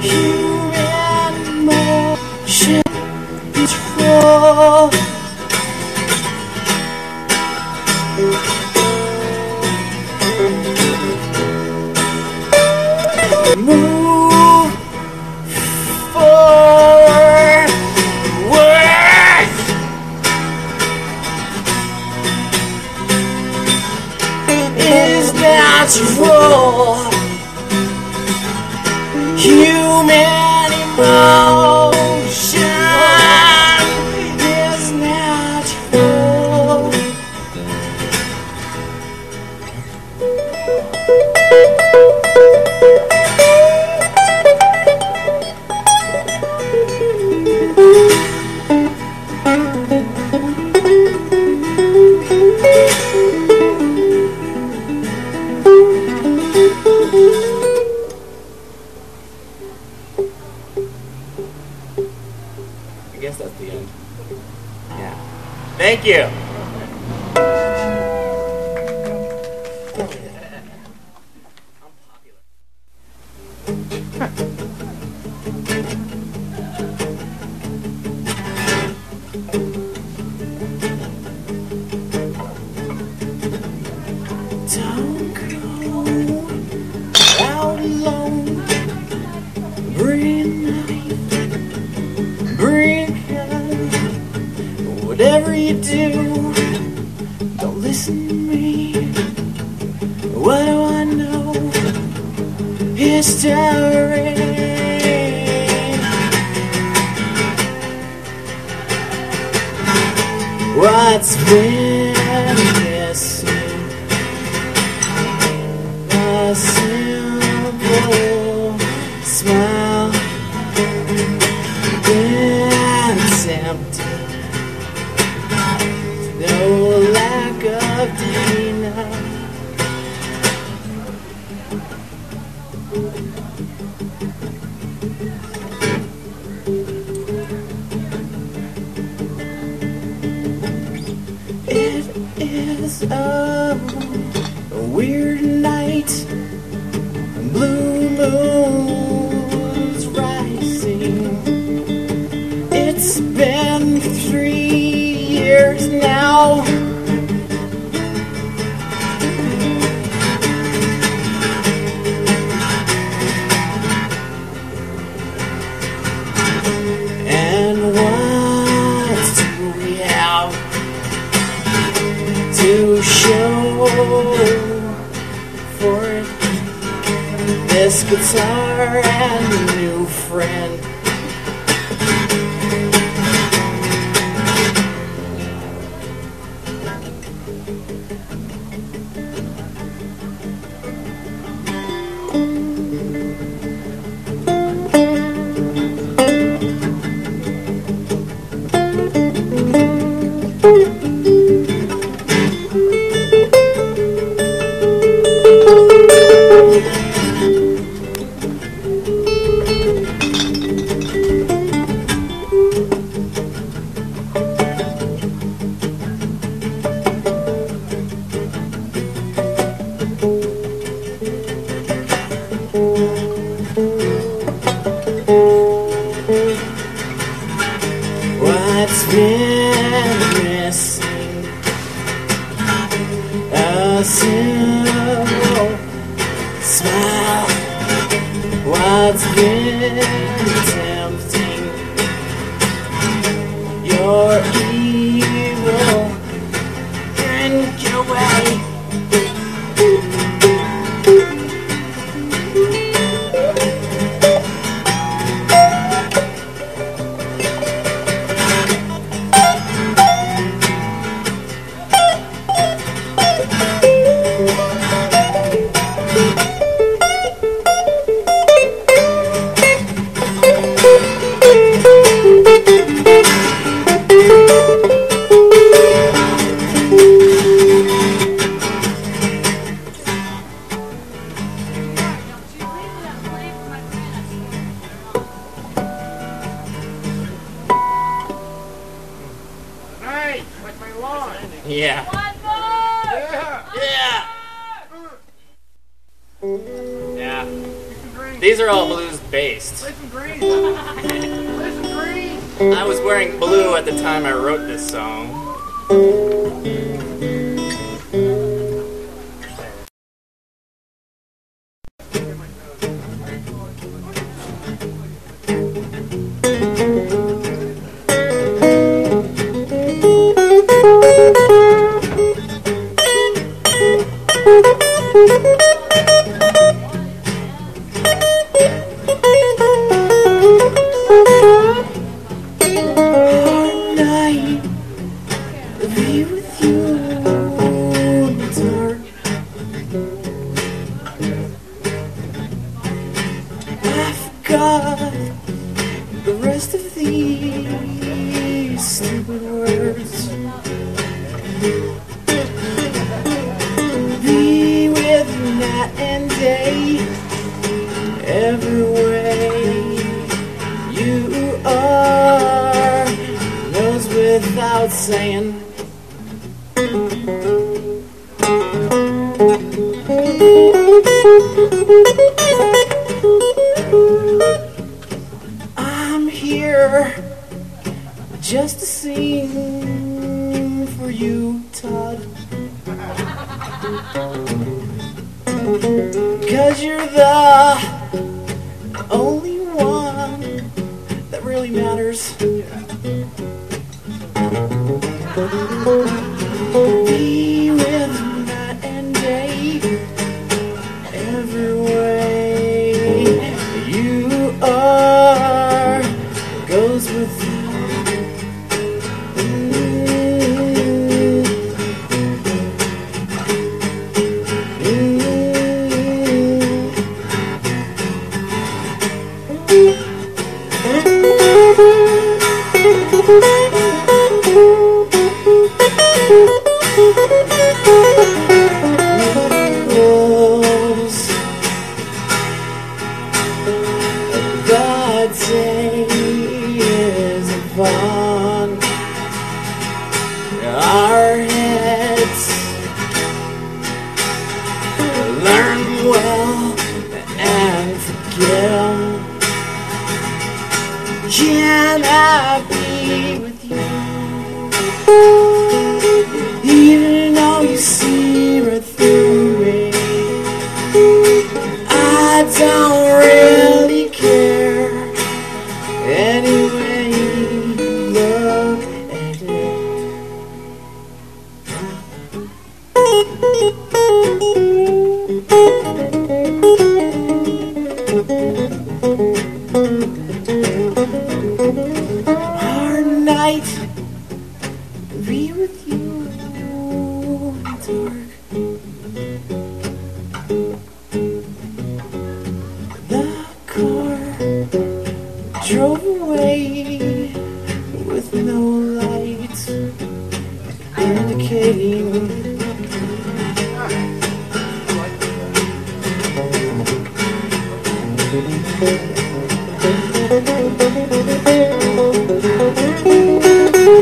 you showering What's been missing? A simple smile It's empty. No lack of denial. Oh. this guitar and a new friend. Yeah. These are all blues based. I was wearing blue at the time I wrote this song. for you, Todd. Cause you're the only one that really matters. Yeah. many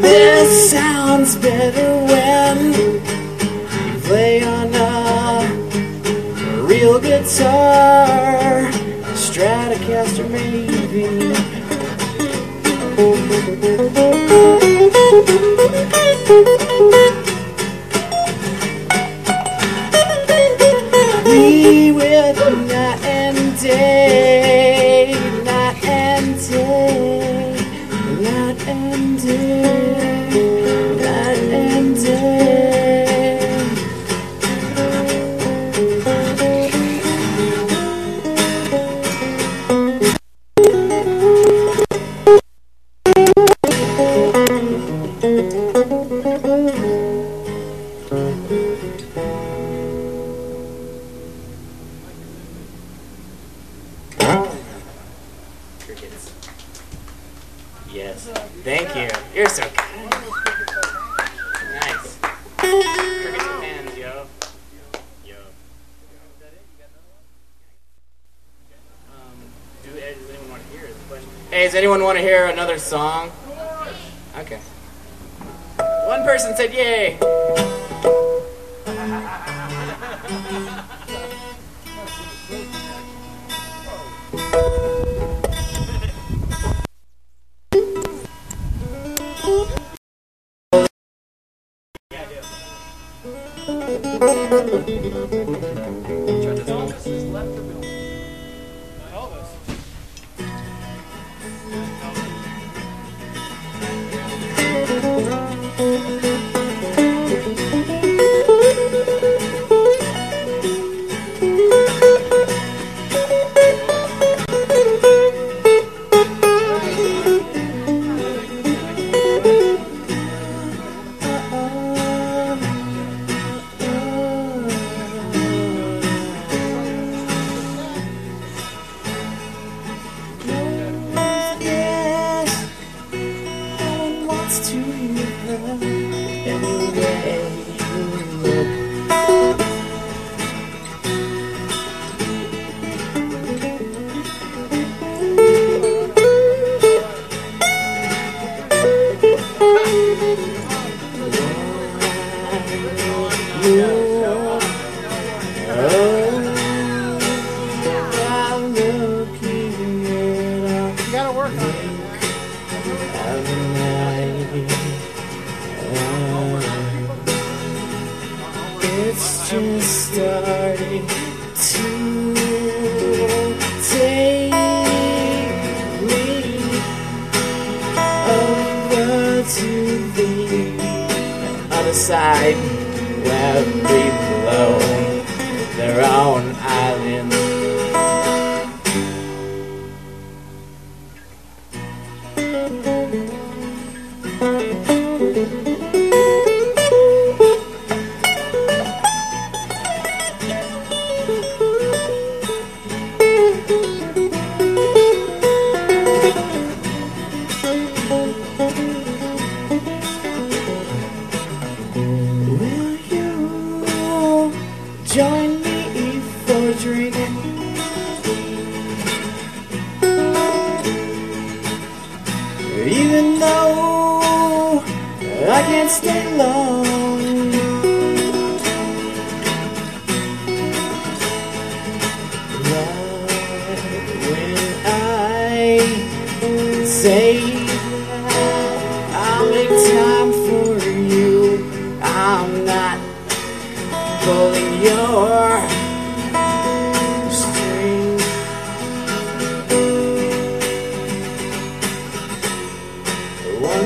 This sounds better when you play on a real guitar. want to hear another song? Okay. One person said, yay. just starting to take me. Over to the other side where people own their own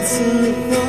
to the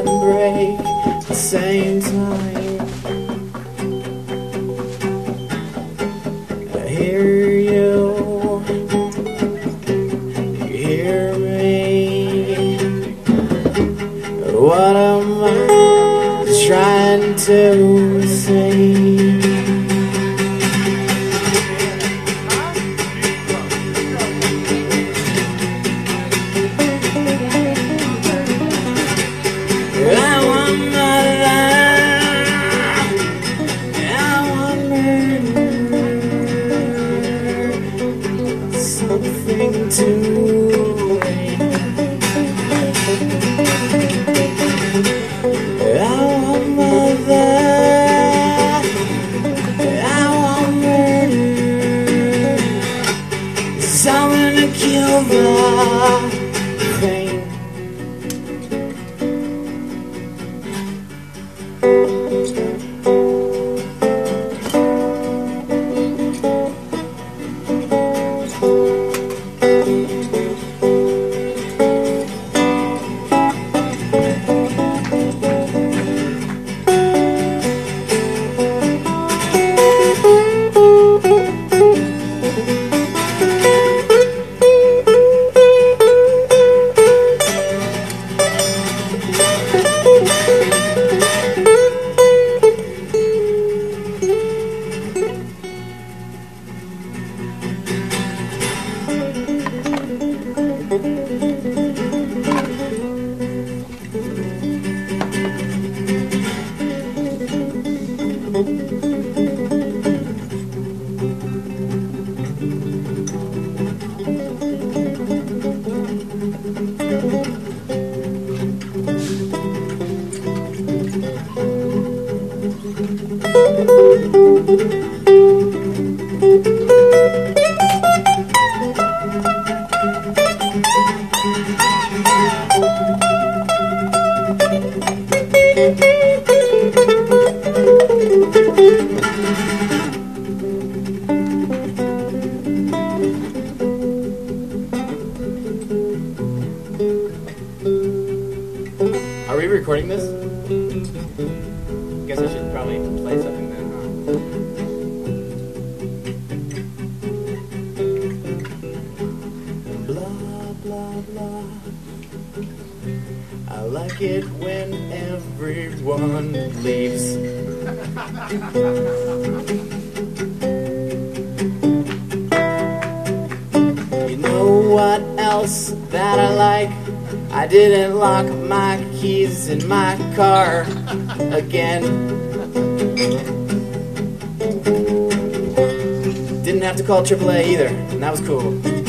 and break at the same time. I hear you, you hear me. But what am I trying to? else that I like. I didn't lock my keys in my car again. Didn't have to call AAA either, and that was cool.